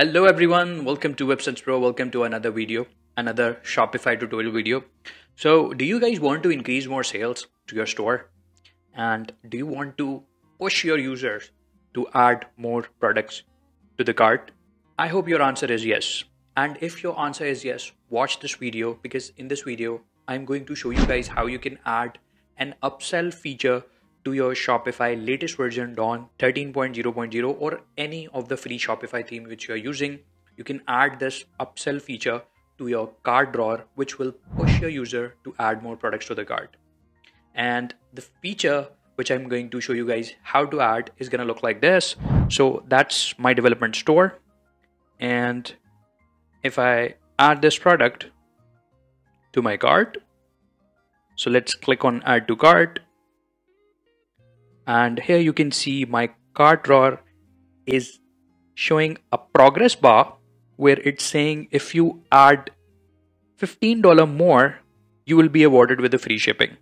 Hello everyone, welcome to WebSense Pro. Welcome to another video, another Shopify tutorial video. So, do you guys want to increase more sales to your store? And do you want to push your users to add more products to the cart? I hope your answer is yes. And if your answer is yes, watch this video because in this video, I'm going to show you guys how you can add an upsell feature to your Shopify latest version Dawn 13.0.0 or any of the free Shopify theme which you are using. You can add this upsell feature to your cart drawer, which will push your user to add more products to the cart. And the feature which I'm going to show you guys how to add is going to look like this. So that's my development store. And if I add this product to my cart, so let's click on add to cart and here you can see my cart drawer is showing a progress bar where it's saying if you add $15 more you will be awarded with a free shipping.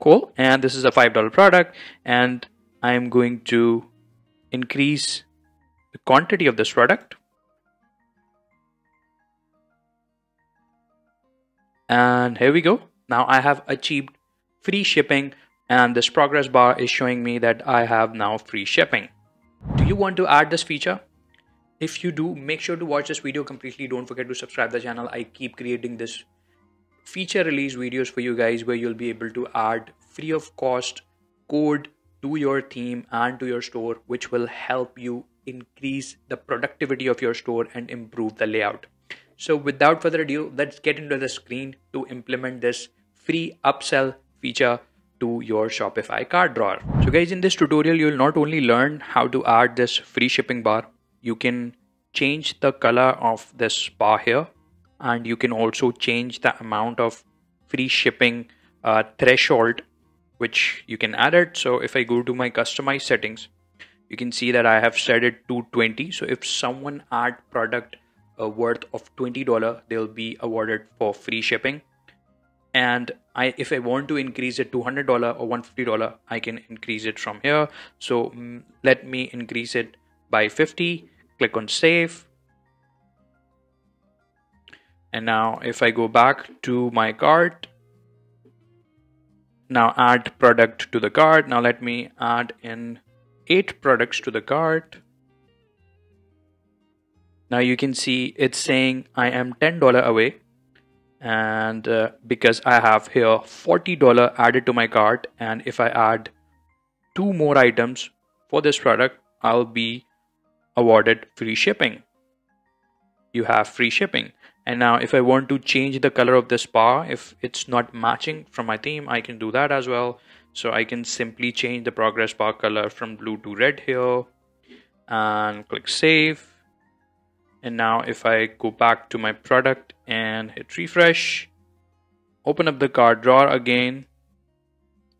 Cool. And this is a $5 product. And I'm going to increase the quantity of this product. And here we go. Now I have achieved free shipping and this progress bar is showing me that I have now free shipping. Do you want to add this feature? If you do, make sure to watch this video completely. Don't forget to subscribe the channel. I keep creating this feature release videos for you guys where you'll be able to add free of cost code to your theme and to your store, which will help you increase the productivity of your store and improve the layout. So without further ado, let's get into the screen to implement this free upsell feature to your Shopify cart drawer. So guys, in this tutorial, you'll not only learn how to add this free shipping bar, you can change the color of this bar here and you can also change the amount of free shipping uh, threshold which you can add it. So if I go to my customize settings, you can see that I have set it to 20. So if someone add product uh, worth of $20, they'll be awarded for free shipping and I if I want to increase it to $100 or $150 I can increase it from here. So mm, let me increase it by 50 click on save. And now if I go back to my cart now add product to the cart. Now let me add in eight products to the cart. Now you can see it's saying I am $10 away and uh, because I have here $40 added to my cart and if I add two more items for this product I'll be awarded free shipping. You have free shipping. And now if I want to change the color of this bar if it's not matching from my theme I can do that as well. So I can simply change the progress bar color from blue to red here and click save and now if I go back to my product and hit refresh open up the cart drawer again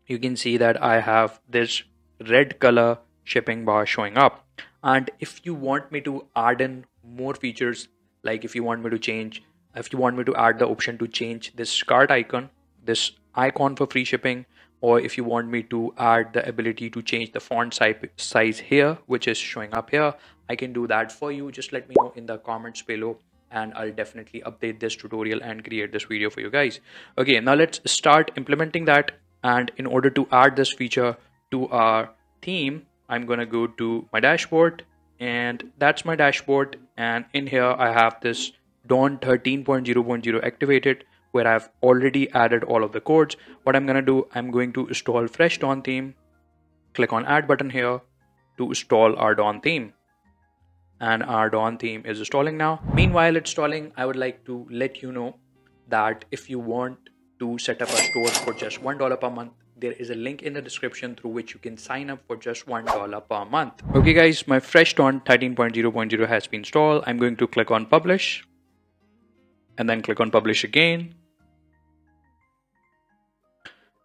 you can see that I have this red color shipping bar showing up. And if you want me to add in more features like if you want me to change if you want me to add the option to change this cart icon this icon for free shipping or if you want me to add the ability to change the font size here which is showing up here I can do that for you. Just let me know in the comments below and I'll definitely update this tutorial and create this video for you guys. Okay now let's start implementing that. And in order to add this feature to our theme I'm gonna go to my dashboard. And that's my dashboard. And in here I have this Dawn 13.0.0 activated where I've already added all of the codes. What I'm gonna do, I'm going to install fresh Dawn theme, click on add button here to install our Dawn theme. And our Dawn theme is installing now. Meanwhile, it's installing, I would like to let you know that if you want to set up a store for just $1 per month, there is a link in the description through which you can sign up for just $1 per month. Okay guys, my fresh Dawn 13.0.0 has been installed. I'm going to click on publish and then click on publish again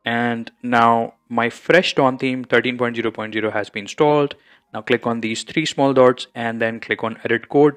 and now my fresh Dawn theme 13.0.0 has been installed. Now click on these three small dots and then click on edit code.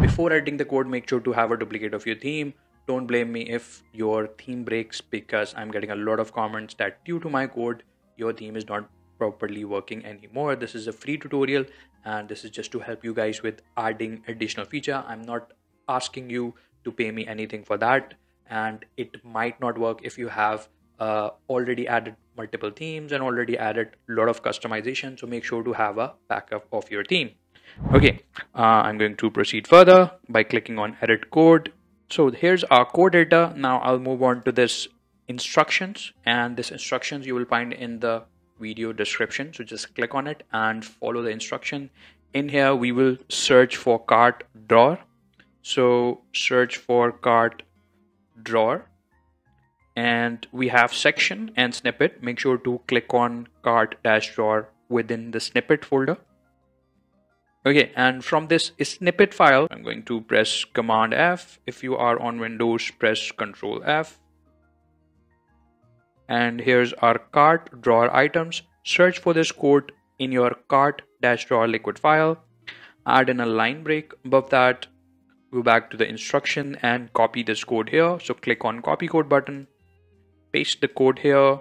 Before editing the code, make sure to have a duplicate of your theme. Don't blame me if your theme breaks because I'm getting a lot of comments that due to my code, your theme is not properly working anymore this is a free tutorial and this is just to help you guys with adding additional feature i'm not asking you to pay me anything for that and it might not work if you have uh, already added multiple themes and already added a lot of customization. So make sure to have a backup of your theme okay uh, i'm going to proceed further by clicking on edit code. So here's our core data. Now i'll move on to this instructions. And this instructions you will find in the video description. So just click on it and follow the instruction. In here we will search for cart drawer. So search for cart drawer and we have section and snippet. Make sure to click on cart dash drawer within the snippet folder. Okay and from this snippet file i'm going to press command f. If you are on windows press control f. And here's our cart drawer items. Search for this code in your cart dash drawer liquid file. Add in a line break. Above that go back to the instruction and copy this code here. So click on copy code button paste the code here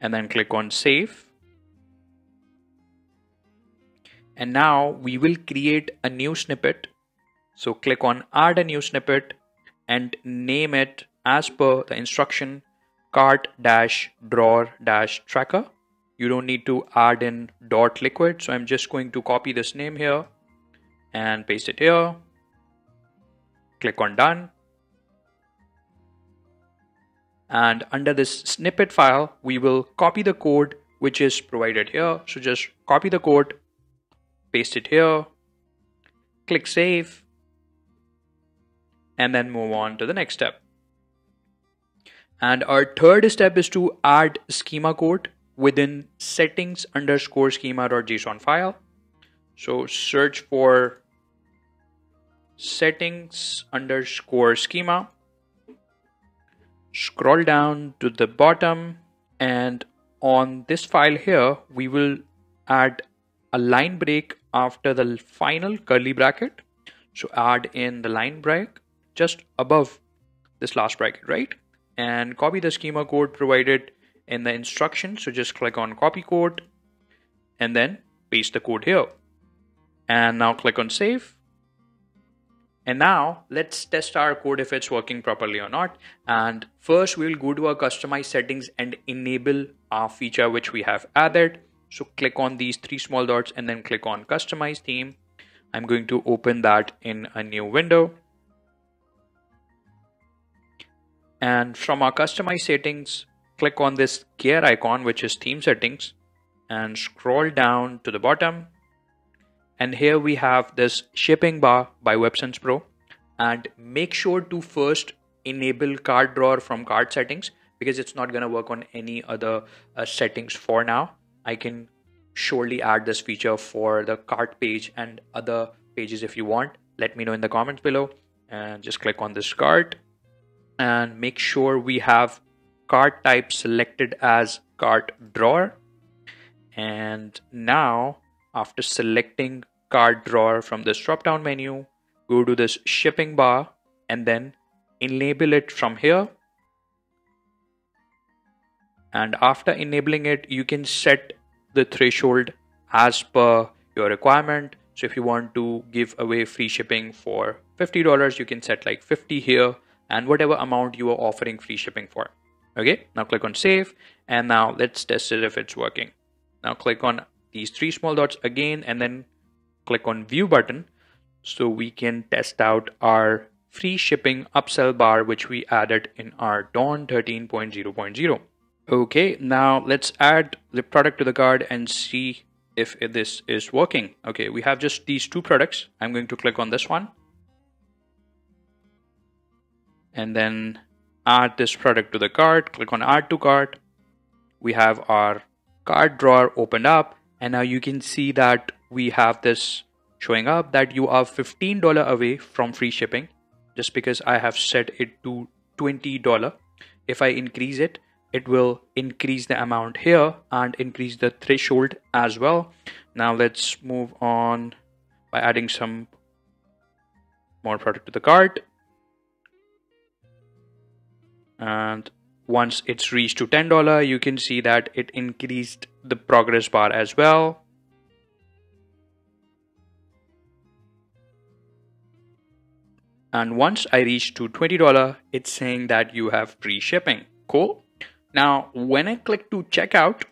and then click on save. And now we will create a new snippet. So click on add a new snippet and name it as per the instruction cart dash drawer dash tracker. You don't need to add in dot liquid so i'm just going to copy this name here and paste it here. Click on done and under this snippet file we will copy the code which is provided here so just copy the code paste it here click save and then move on to the next step and our third step is to add schema code within settings underscore schema.json file. So search for settings underscore schema. Scroll down to the bottom and on this file here, we will add a line break after the final curly bracket. So add in the line break just above this last bracket, right? and copy the schema code provided in the instruction. So just click on copy code and then paste the code here. And now click on save. And now let's test our code if it's working properly or not. And first we'll go to our customize settings and enable our feature which we have added. So click on these three small dots and then click on customize theme. I'm going to open that in a new window. and from our customize settings click on this gear icon which is theme settings and scroll down to the bottom and here we have this shipping bar by websense pro. And make sure to first enable cart drawer from cart settings because it's not going to work on any other uh, settings for now. I can surely add this feature for the cart page and other pages if you want. Let me know in the comments below. And just click on this cart. And make sure we have cart type selected as cart drawer. And now after selecting cart drawer from this drop down menu go to this shipping bar and then enable it from here and after enabling it you can set the threshold as per your requirement so if you want to give away free shipping for $50 you can set like 50 here and whatever amount you are offering free shipping for. Okay, now click on save and now let's test it if it's working. Now click on these three small dots again and then click on view button so we can test out our free shipping upsell bar which we added in our Dawn 13.0.0. Okay, now let's add the product to the cart and see if this is working. Okay, we have just these two products. I'm going to click on this one and then add this product to the cart click on add to cart we have our cart drawer opened up and now you can see that we have this showing up that you are $15 away from free shipping just because I have set it to $20 if I increase it it will increase the amount here and increase the threshold as well. Now let's move on by adding some more product to the cart. And once it's reached to $10 you can see that it increased the progress bar as well and once I reach to $20 it's saying that you have free shipping. Cool. Now when I click to checkout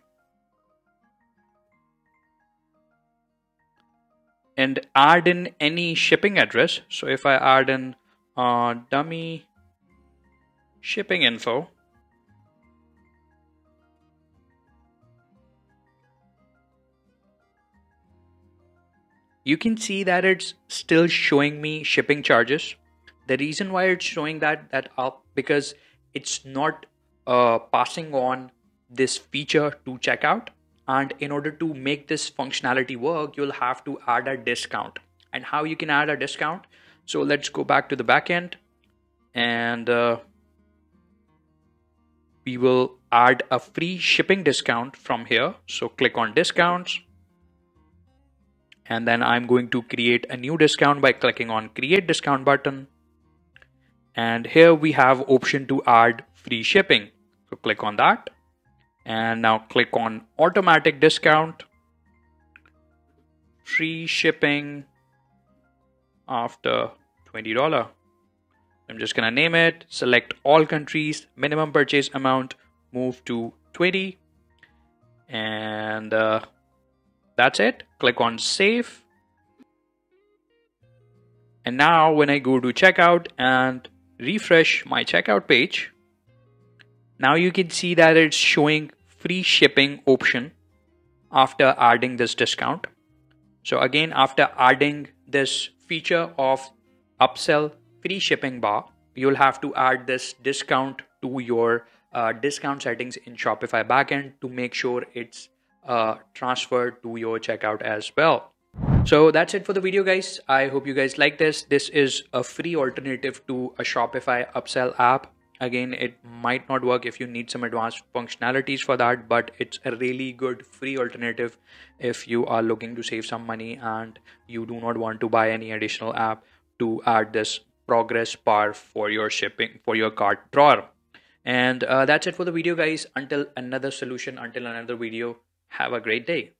and add in any shipping address so if I add in uh, dummy shipping info you can see that it's still showing me shipping charges the reason why it's showing that that up because it's not uh, passing on this feature to checkout. And in order to make this functionality work you'll have to add a discount. And how you can add a discount? So let's go back to the backend and uh, we will add a free shipping discount from here. So click on discounts. And then I'm going to create a new discount by clicking on create discount button and here we have option to add free shipping. So click on that. And now click on automatic discount. Free shipping after $20 I'm just gonna name it. Select all countries. Minimum purchase amount move to 20 and uh, that's it. Click on save. And now when I go to checkout and refresh my checkout page, now you can see that it's showing free shipping option after adding this discount. So again, after adding this feature of upsell free shipping bar, you'll have to add this discount to your uh, discount settings in Shopify backend to make sure it's uh, transferred to your checkout as well. So that's it for the video guys. I hope you guys like this. This is a free alternative to a Shopify upsell app. Again, it might not work if you need some advanced functionalities for that, but it's a really good free alternative if you are looking to save some money and you do not want to buy any additional app to add this progress bar for your shipping for your cart drawer. And uh, that's it for the video guys. Until another solution, until another video, have a great day.